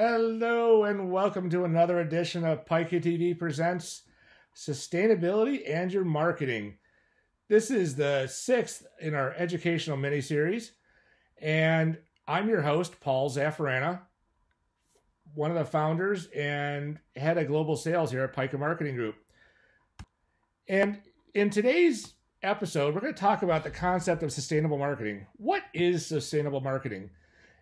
Hello and welcome to another edition of Pica TV Presents Sustainability and Your Marketing. This is the sixth in our educational mini series, and I'm your host, Paul Zaffarana, one of the founders and head of global sales here at Pica Marketing Group. And in today's episode, we're going to talk about the concept of sustainable marketing. What is sustainable marketing?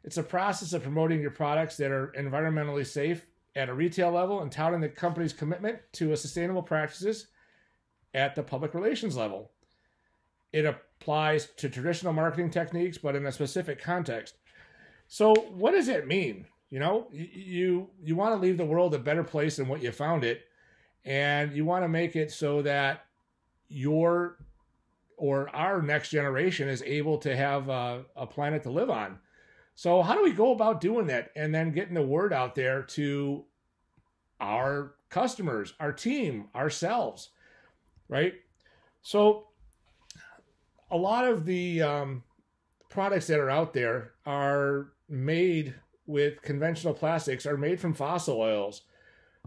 It's a process of promoting your products that are environmentally safe at a retail level and touting the company's commitment to sustainable practices at the public relations level. It applies to traditional marketing techniques, but in a specific context. So, what does it mean? You know, you you want to leave the world a better place than what you found it, and you want to make it so that your or our next generation is able to have a, a planet to live on. So, how do we go about doing that and then getting the word out there to our customers, our team, ourselves, right? So, a lot of the um, products that are out there are made with conventional plastics, are made from fossil oils,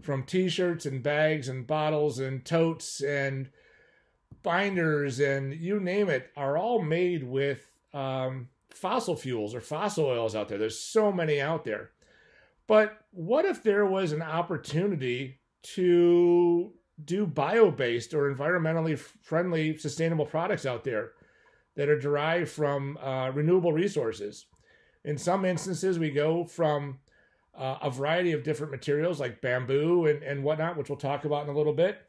from t shirts and bags and bottles and totes and binders and you name it, are all made with. Um, fossil fuels or fossil oils out there. There's so many out there. But what if there was an opportunity to do bio based or environmentally friendly, sustainable products out there that are derived from uh, renewable resources? In some instances, we go from uh, a variety of different materials like bamboo and, and whatnot, which we'll talk about in a little bit,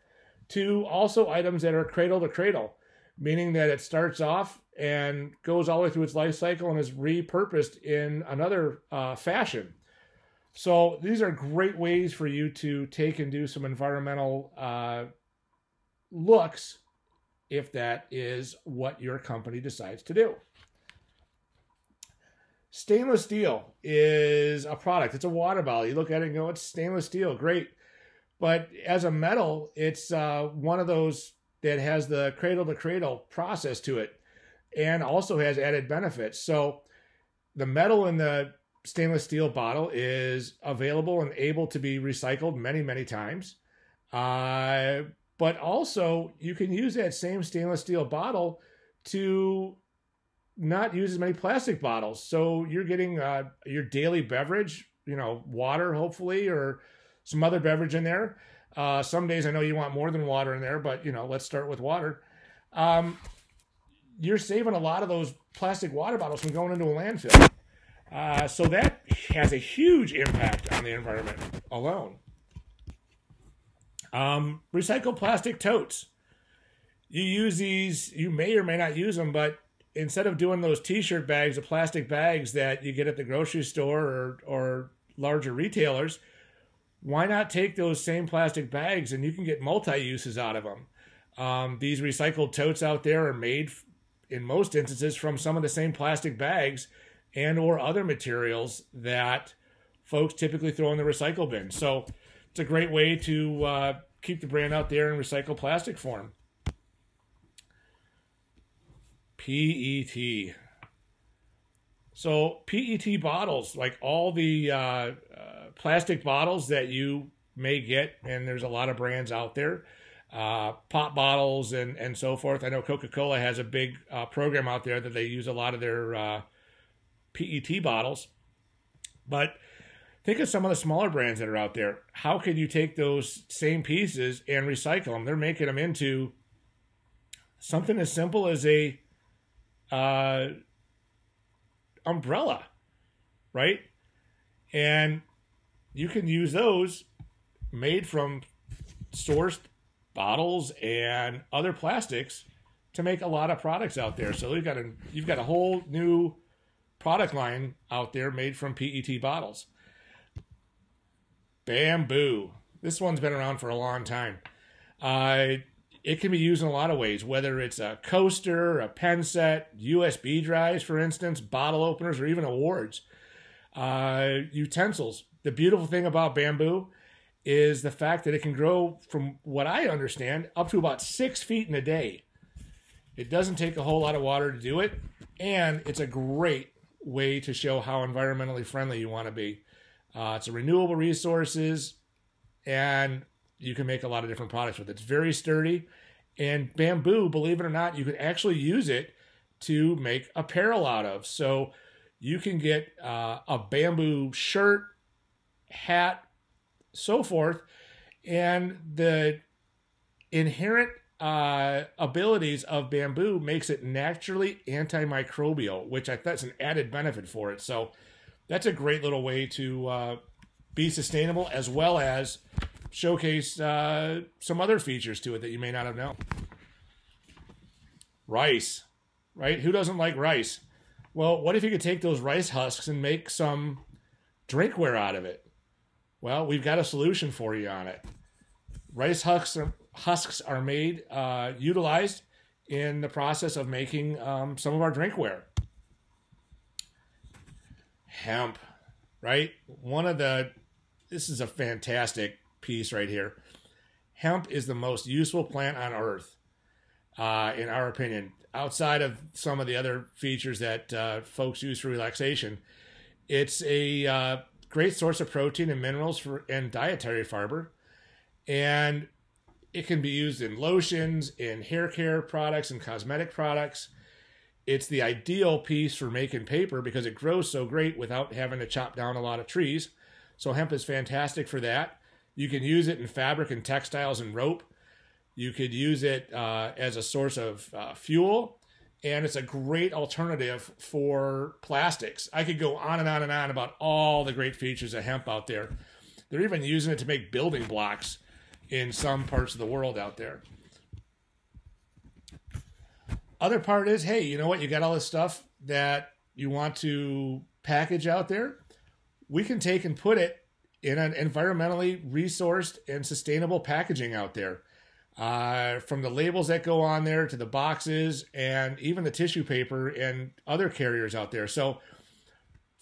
to also items that are cradle to cradle, meaning that it starts off and goes all the way through its life cycle and is repurposed in another uh, fashion. So these are great ways for you to take and do some environmental uh, looks if that is what your company decides to do. Stainless steel is a product. It's a water bottle. You look at it and go, it's stainless steel. Great. But as a metal, it's uh, one of those that has the cradle to cradle process to it and also has added benefits. So the metal in the stainless steel bottle is available and able to be recycled many, many times. Uh, but also, you can use that same stainless steel bottle to not use as many plastic bottles. So you're getting uh, your daily beverage, you know, water, hopefully, or some other beverage in there. Uh, some days I know you want more than water in there, but you know, let's start with water. Um, you're saving a lot of those plastic water bottles from going into a landfill. Uh, so that has a huge impact on the environment alone. Um, recycled plastic totes. You use these, you may or may not use them, but instead of doing those t-shirt bags, the plastic bags that you get at the grocery store or, or larger retailers, why not take those same plastic bags and you can get multi-uses out of them. Um, these recycled totes out there are made in most instances from some of the same plastic bags and or other materials that folks typically throw in the recycle bin. So it's a great way to uh, keep the brand out there in recycled plastic form. PET. So PET bottles, like all the uh, uh, plastic bottles that you may get, and there's a lot of brands out there uh, pop bottles and, and so forth. I know Coca Cola has a big uh, program out there that they use a lot of their uh, PET bottles. But think of some of the smaller brands that are out there. How can you take those same pieces and recycle them? They're making them into something as simple as a uh, umbrella, right? And you can use those made from sourced bottles and other plastics to make a lot of products out there. So you've got a you've got a whole new product line out there made from PET bottles. Bamboo. This one's been around for a long time. Uh, it can be used in a lot of ways, whether it's a coaster, a pen set, USB drives, for instance, bottle openers, or even awards. Uh, utensils. The beautiful thing about bamboo is the fact that it can grow from what I understand up to about six feet in a day. It doesn't take a whole lot of water to do it, and it's a great way to show how environmentally friendly you want to be. Uh, it's a renewable resources, and you can make a lot of different products with it. It's very sturdy, and bamboo, believe it or not, you can actually use it to make apparel out of. So you can get uh, a bamboo shirt, hat, so forth, and the inherent uh, abilities of bamboo makes it naturally antimicrobial, which I that's an added benefit for it. So that's a great little way to uh, be sustainable as well as showcase uh, some other features to it that you may not have known. Rice, right? Who doesn't like rice? Well, what if you could take those rice husks and make some drinkware out of it? Well, we've got a solution for you on it. Rice husks are, husks are made, uh, utilized in the process of making um, some of our drinkware. Hemp, right? One of the, this is a fantastic piece right here. Hemp is the most useful plant on earth, uh, in our opinion. Outside of some of the other features that uh, folks use for relaxation, it's a uh, great source of protein and minerals for and dietary fiber, and it can be used in lotions, in hair care products, and cosmetic products. It's the ideal piece for making paper because it grows so great without having to chop down a lot of trees. So hemp is fantastic for that. You can use it in fabric and textiles and rope. You could use it uh, as a source of uh, fuel, and it's a great alternative for plastics. I could go on and on and on about all the great features of hemp out there. They're even using it to make building blocks in some parts of the world out there. Other part is, hey, you know what? You got all this stuff that you want to package out there. We can take and put it in an environmentally resourced and sustainable packaging out there. Uh, from the labels that go on there to the boxes and even the tissue paper and other carriers out there. So,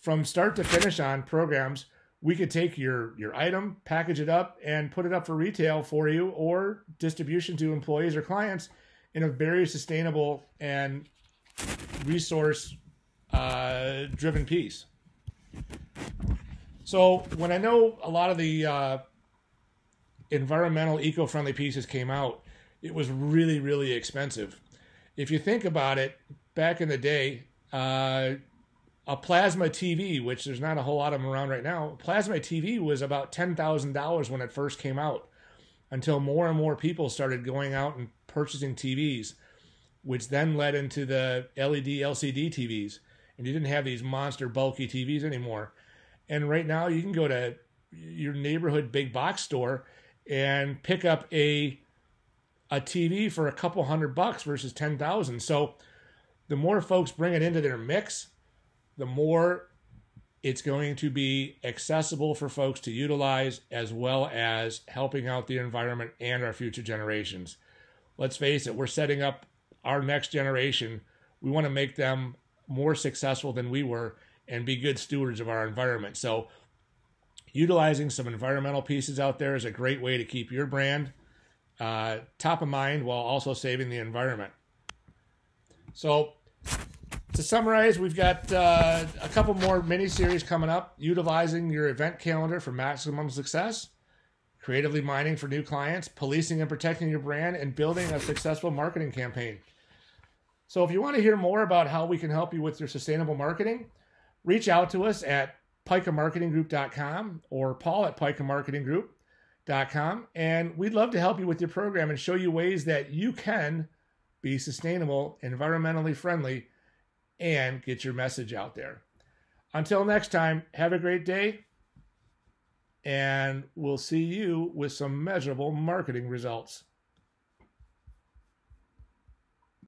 from start to finish on programs, we could take your your item, package it up, and put it up for retail for you or distribution to employees or clients in a very sustainable and resource uh, driven piece. So when I know a lot of the uh, environmental eco-friendly pieces came out, it was really really expensive. If you think about it, back in the day, uh, a plasma TV, which there's not a whole lot of them around right now. Plasma TV was about ten thousand dollars when it first came out, until more and more people started going out and purchasing TVs, which then led into the LED LCD TVs, and you didn't have these monster bulky TVs anymore. And right now, you can go to your neighborhood big box store and pick up a a TV for a couple hundred bucks versus ten thousand. So, the more folks bring it into their mix the more it's going to be accessible for folks to utilize as well as helping out the environment and our future generations. Let's face it, we're setting up our next generation. We want to make them more successful than we were and be good stewards of our environment. So, utilizing some environmental pieces out there is a great way to keep your brand uh, top of mind while also saving the environment. So, to summarize, we've got uh, a couple more mini series coming up, utilizing your event calendar for maximum success, creatively mining for new clients, policing and protecting your brand, and building a successful marketing campaign. So, if you want to hear more about how we can help you with your sustainable marketing, reach out to us at picamarketinggroup.com or paul at picamarketinggroup.com. And we'd love to help you with your program and show you ways that you can be sustainable, environmentally friendly and get your message out there. Until next time, have a great day, and we'll see you with some measurable marketing results.